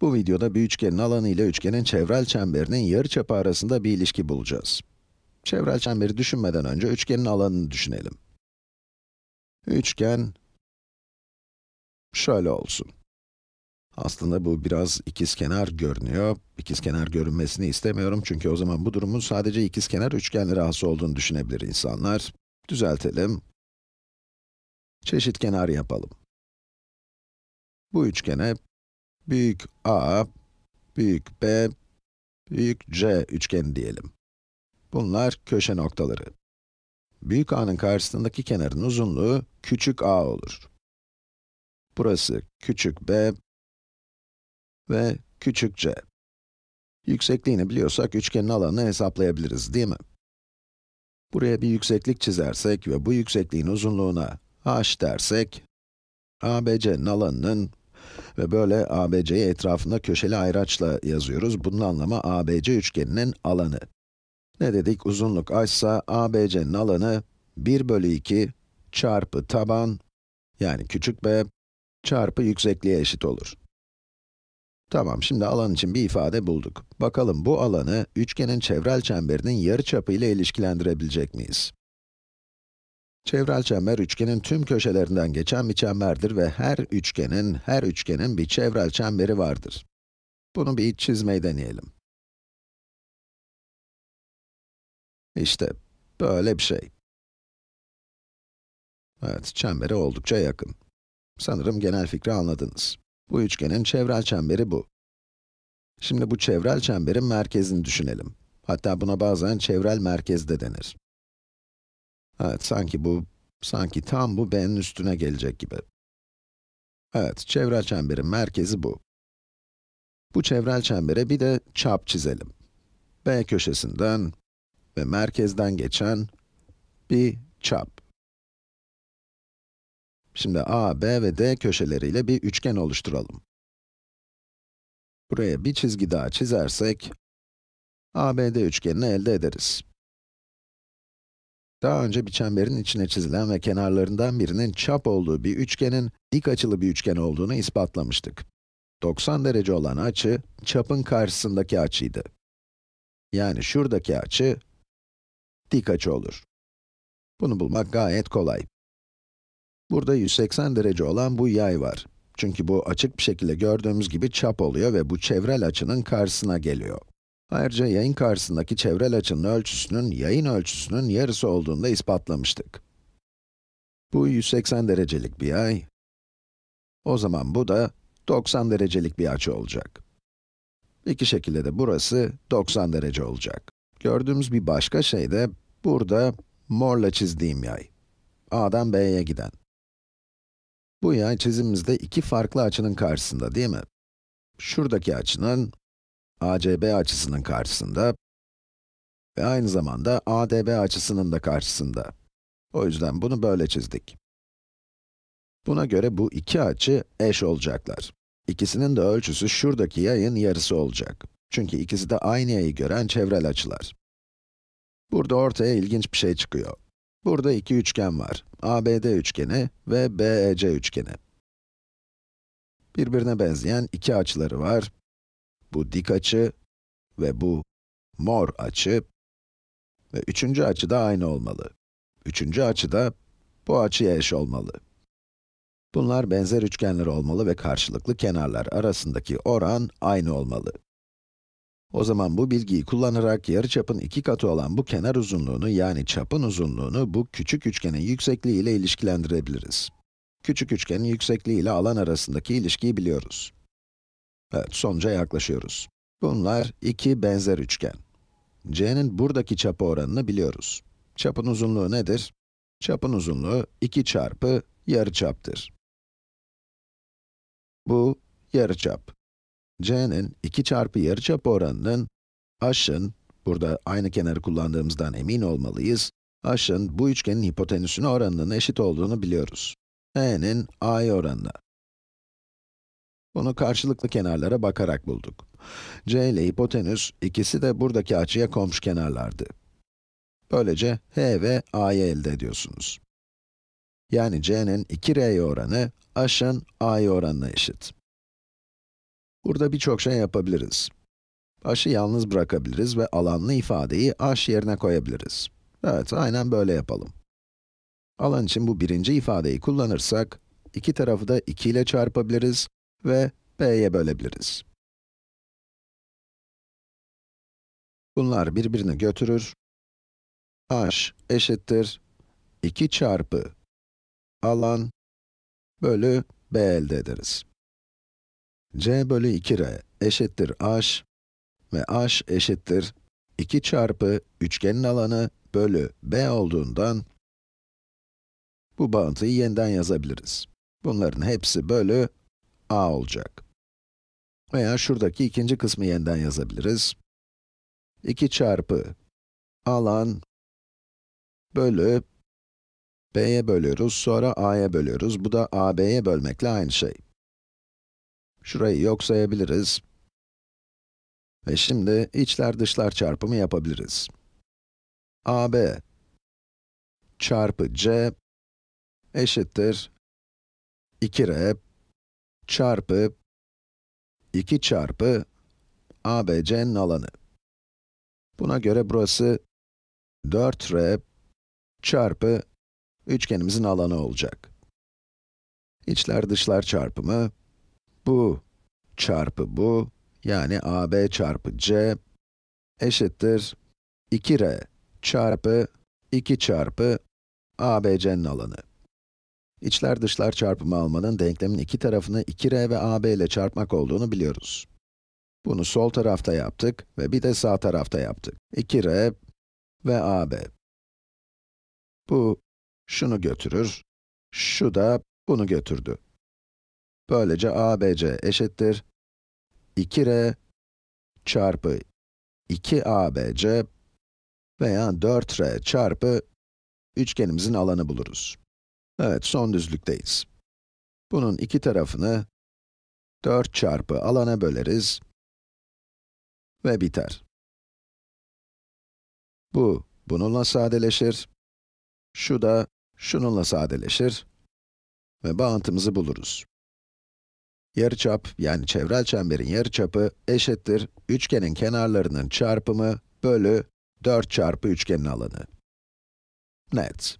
Bu videoda bir üçgenin alanı ile üçgenin çevrel çemberinin yarıçapı arasında bir ilişki bulacağız. Çevrel çemberi düşünmeden önce üçgenin alanını düşünelim. Üçgen şöyle olsun. Aslında bu biraz ikizkenar görünüyor. İkizkenar görünmesini istemiyorum çünkü o zaman bu durumun sadece ikizkenar üçgenlere has olduğunu düşünebilir insanlar. Düzeltelim. Çeşitkenar yapalım. Bu üçgene büyük A, büyük B, büyük C üçgeni diyelim. Bunlar köşe noktaları. Büyük A'nın karşısındaki kenarın uzunluğu küçük a olur. Burası küçük b ve küçük c. Yüksekliğini biliyorsak üçgenin alanını hesaplayabiliriz, değil mi? Buraya bir yükseklik çizersek ve bu yüksekliğin uzunluğuna h dersek, ABC'nin alanının ve böyle ABC'yi etrafında köşeli ayraçla yazıyoruz. Bunun anlamı ABC üçgeninin alanı. Ne dedik? Uzunluk ise ABC'nin alanı 1 bölü 2 çarpı taban, yani küçük b, çarpı yüksekliğe eşit olur. Tamam, şimdi alan için bir ifade bulduk. Bakalım bu alanı üçgenin çevrel çemberinin yarıçapı ile ilişkilendirebilecek miyiz? Çevrel çember, üçgenin tüm köşelerinden geçen bir çemberdir ve her üçgenin, her üçgenin bir çevrel çemberi vardır. Bunu bir çizmeyi deneyelim. İşte, böyle bir şey. Evet, çembere oldukça yakın. Sanırım genel fikri anladınız. Bu üçgenin çevrel çemberi bu. Şimdi bu çevrel çemberin merkezini düşünelim. Hatta buna bazen çevrel merkez de denir. Evet, sanki bu, sanki tam bu b'nin üstüne gelecek gibi. Evet, çevrel çemberin merkezi bu. Bu çevrel çembere bir de çap çizelim. B köşesinden ve merkezden geçen bir çap. Şimdi A, B ve D köşeleriyle bir üçgen oluşturalım. Buraya bir çizgi daha çizersek, ABD üçgenini elde ederiz. Daha önce bir çemberin içine çizilen ve kenarlarından birinin çap olduğu bir üçgenin dik açılı bir üçgen olduğunu ispatlamıştık. 90 derece olan açı, çapın karşısındaki açıydı. Yani şuradaki açı, dik açı olur. Bunu bulmak gayet kolay. Burada 180 derece olan bu yay var. Çünkü bu açık bir şekilde gördüğümüz gibi çap oluyor ve bu çevrel açının karşısına geliyor. Ayrıca yayın karşısındaki çevrel açının ölçüsünün yayın ölçüsünün yarısı olduğunu da ispatlamıştık. Bu 180 derecelik bir yay. O zaman bu da 90 derecelik bir açı olacak. İki şekilde de burası 90 derece olacak. Gördüğümüz bir başka şey de burada morla çizdiğim yay. A'dan B'ye giden. Bu yay çizimimizde iki farklı açının karşısında değil mi? Şuradaki açının ACB açısının karşısında ve aynı zamanda ADB açısının da karşısında. O yüzden bunu böyle çizdik. Buna göre bu iki açı eş olacaklar. İkisinin de ölçüsü şuradaki yayın yarısı olacak. Çünkü ikisi de aynı yayı gören çevrel açılar. Burada ortaya ilginç bir şey çıkıyor. Burada iki üçgen var. ABD üçgeni ve BEC üçgeni. Birbirine benzeyen iki açıları var. Bu dik açı ve bu mor açı. Ve üçüncü açı da aynı olmalı. Üçüncü açı da bu açıya eş olmalı. Bunlar benzer üçgenler olmalı ve karşılıklı kenarlar arasındaki oran aynı olmalı. O zaman bu bilgiyi kullanarak yarıçapın iki katı olan bu kenar uzunluğunu yani çapın uzunluğunu bu küçük üçgenin yüksekliği ile ilişkilendirebiliriz. Küçük üçgenin yüksekliği ile alan arasındaki ilişkiyi biliyoruz. Evet, sonuca yaklaşıyoruz. Bunlar iki benzer üçgen. C'nin buradaki çapı oranını biliyoruz. Çapın uzunluğu nedir? Çapın uzunluğu 2 çarpı yarıçaptır. Bu yarıçap. C'nin 2 çarpı yarıçap oranının h'ın, burada aynı kenarı kullandığımızdan emin olmalıyız, h'ın bu üçgenin hipotenüsüne oranının eşit olduğunu biliyoruz. e'nin a'ya oranına. Bunu karşılıklı kenarlara bakarak bulduk. c ile hipotenüs, ikisi de buradaki açıya komşu kenarlardı. Böylece h ve a'yı elde ediyorsunuz. Yani c'nin 2r'ye oranı, h'ın a'ya oranına eşit. Burada birçok şey yapabiliriz. H'ı yalnız bırakabiliriz ve alanlı ifadeyi h yerine koyabiliriz. Evet, aynen böyle yapalım. Alan için bu birinci ifadeyi kullanırsak, iki tarafı da 2 ile çarpabiliriz ve b'ye bölebiliriz. Bunlar birbirini götürür. h eşittir 2 çarpı alan bölü b elde ederiz. c bölü 2r eşittir h ve h eşittir 2 çarpı üçgenin alanı bölü b olduğundan bu bağıntıyı yeniden yazabiliriz. Bunların hepsi bölü a olacak. Veya şuradaki ikinci kısmı yeniden yazabiliriz. 2 çarpı alan bölü b'ye bölüyoruz, sonra a'ya bölüyoruz. Bu da a, b'ye bölmekle aynı şey. Şurayı yok sayabiliriz. Ve şimdi içler dışlar çarpımı yapabiliriz. ab çarpı c eşittir 2r çarpı 2 çarpı ABC'nin alanı. Buna göre burası 4r çarpı üçgenimizin alanı olacak. İçler dışlar çarpımı, bu çarpı bu, yani AB çarpı C eşittir 2R çarpı 2 çarpı ABC'nin alanı. İçler dışlar çarpımı almanın denklemin iki tarafını 2R ve AB ile çarpmak olduğunu biliyoruz. Bunu sol tarafta yaptık ve bir de sağ tarafta yaptık. 2R ve AB. Bu, şunu götürür, şu da bunu götürdü. Böylece ABC eşittir 2R çarpı 2ABC veya 4R çarpı üçgenimizin alanı buluruz. Evet, son düzlükteyiz. Bunun iki tarafını 4 çarpı alana böleriz ve biter. Bu, bununla sadeleşir. Şu da, şununla sadeleşir. Ve bağıntımızı buluruz. Yarıçap, yani çevrel çemberin yarıçapı eşittir üçgenin kenarlarının çarpımı bölü 4 çarpı üçgenin alanı. Net.